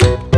you